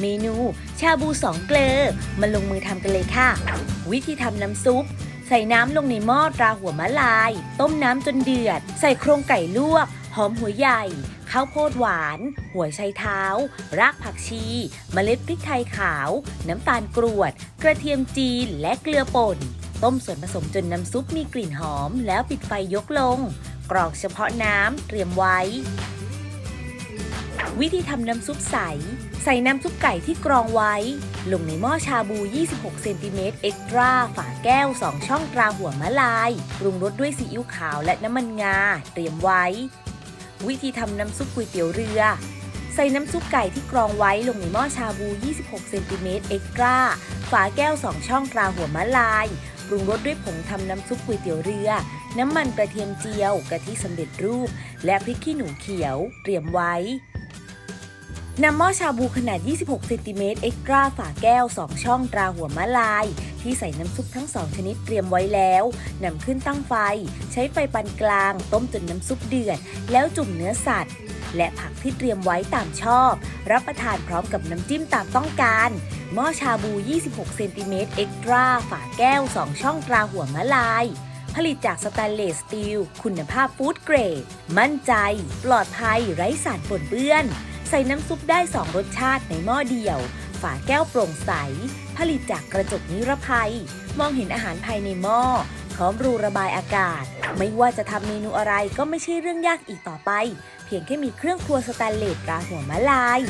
เมนู ชาบูสองเกลอมาลงมือทำกันเลยค่ะ วิธีทำน้ำซุป ใส่น้ำลงในหม้อราหัวมะลาย ต้มน้ำจนเดือด ใส่โครงไก่ลวก หอมหัวใหญ่ ข้าวโพดหวาน หัวไชเท้า รากผักชี เมล็ดพริกไทยขาว น้ำตาลกรวด กระเทียมจีนและเกลือป่น ต้มส่วนผสมจนน้ำซุปมีกลิ่นหอม แล้วปิดไฟยกลง กรอกเฉพาะน้ำเตรียมไว้ วิธีทำน้ำซุปใส ใส่น้ำซุปไก่ที่กรองไว้ ลงในหม้อชาบู 26 เซนติเมตรเอ็กตร้าฝาแก้ว 2 ช่องตราหัวมะลาย ปรุงรสด้วยซีอิ๊วขาวและน้ำมันงา เตรียมไว้ วิธีทำน้ำซุปก๋วยเตี๋ยวเรือ ใส่น้ำซุปไก่ที่กรองไว้ลงในหม้อชาบู 26 เซนติเมตรเอ็กตร้าฝาแก้ว 2 ช่องตราหัวมะลาย ปรุงรสด้วยผงทำน้ำซุปก๋วยเตี๋ยวเรือน้ำมันกระเทียมเจียว กะทิสำเร็จรูป และพริกขี้หนูเขียว เตรียมไว้ นำหม้อชาบูขนาด 26 เซนติเมตรเอ็กตร้าฝาแก้ว 2 ช่องตราหัวมะลาย ที่ใส่น้ำซุปทั้ง 2 ชนิดเตรียมไว้แล้ว นำขึ้นตั้งไฟ ใช้ไฟปานกลาง ต้มจนน้ำซุปเดือด แล้วจุ่มเนื้อสัตว์ และผักที่เตรียมไว้ตามชอบ รับประทานพร้อมกับน้ำจิ้มตามต้องการ หม้อชาบู 26 เซนติเมตรเอ็กตร้าฝาแก้ว 2 ช่องตราหัวมะลายผลิตจากสแตนเลสสตีล คุณภาพฟู้ดเกรด มั่นใจ ปลอดภัย ไร้สารปนเปื้อน ส่น้ำซุปได้ 2 รสชาติในหม้อเดียว ฝาแก้วโปร่งใส ผลิตจากกระจกนิรภัย มองเห็นอาหารภายในหม้อ พร้อมรูระบายอากาศ ไม่ว่าจะทำเมนูอะไรก็ไม่ใช่เรื่องยากอีกต่อไป เพียงแค่มีเครื่องครัวสแตนเลสราหัวมะลาย